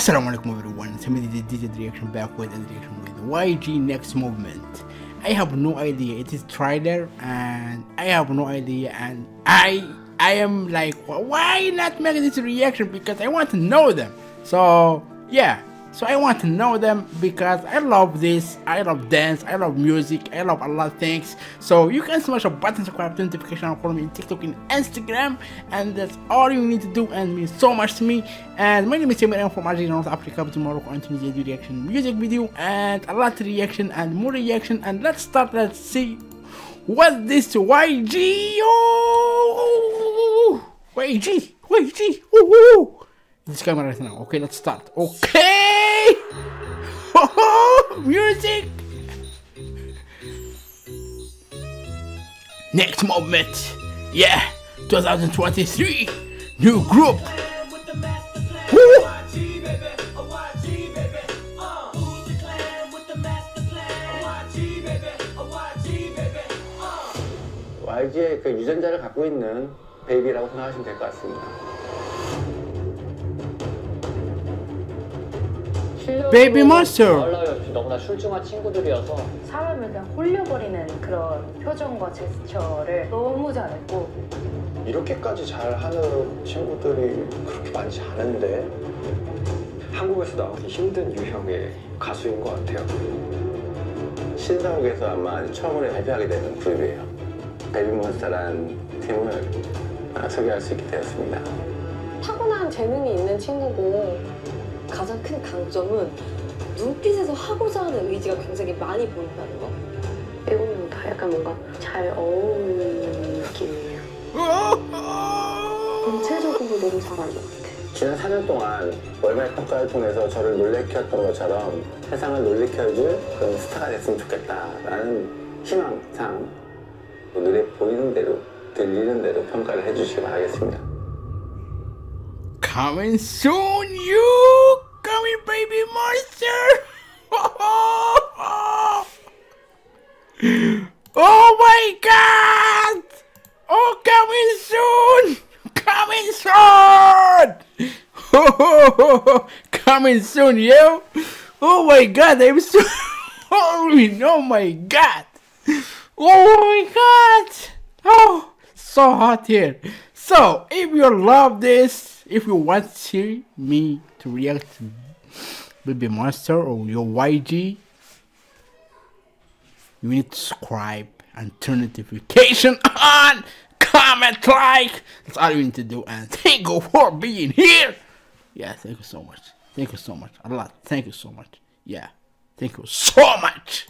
Assalamu alaikum everyone, somebody the reaction back with the reaction with YG Next Movement. I have no idea, it is trailer and I have no idea and I I am like why not make this reaction because I want to know them. So yeah, so I want to know them because I love this, I love dance, I love music, I love a lot of things. So you can smash a button, subscribe to notification, and follow me on TikTok and Instagram, and that's all you need to do and means so much to me. And my name is Timmy, I'm from Algeria, North Africa, tomorrow on Tunisia do reaction music video and a lot of reaction and more reaction. And let's start, let's see what this YG, oh, YG, YG, oh, oh, oh, this camera right now. Okay, let's start. Okay Music. Next moment. Yeah. 2023. New group. Woo. YG의 그 유전자를 갖고 있는 베이비라고 생각하시면 될 것 같습니다. Baby Monster. 나이 없이 너무나 출중한 친구들이어서 사람을 그냥 홀려버리는 그런 표정과 제스처를 너무 잘했고 이렇게까지 잘하는 친구들이 그렇게 많지 않은데 한국에서 나오기 힘든 유형의 가수인 것 같아요. 신사옥에서 아마 처음으로 발표하게 되는 그룹이에요. 베이비몬스터라는 팀을 아, 소개할 수 있게 되었습니다. 타고난 재능이 있는 친구고 가장 큰 강점은 눈빛에 서 하고자 하는 의지가 굉장히 많이 보인다는 거. 일곱 명다 약간 뭔가 잘 어울리는 느낌이에요. 전체적으로 너무 잘한 것 같아. 지난 4년 동안 월말 평가를 통해서 저를 놀래켰던 것처럼 세상을 놀래켜줄 그런 스타가 됐으면 좋겠다라는 희망상 눈에 보이는 대로 들리는 대로 평가를 해주시기 바라겠습니다. Coming soon, you coming, baby monster. Oh my god! Oh, coming soon! Coming soon! coming soon, yo! Oh my god, I'm so. oh my god! Oh my god! Oh, so hot here. So, if you love this, if you want to see me to react to Baby Monster or your YG, you need to subscribe and turn notification on. Comment, like. That's all you need to do. And thank you for being here. Yeah, thank you so much. Thank you so much. A lot. Thank you so much. Yeah. Thank you so much.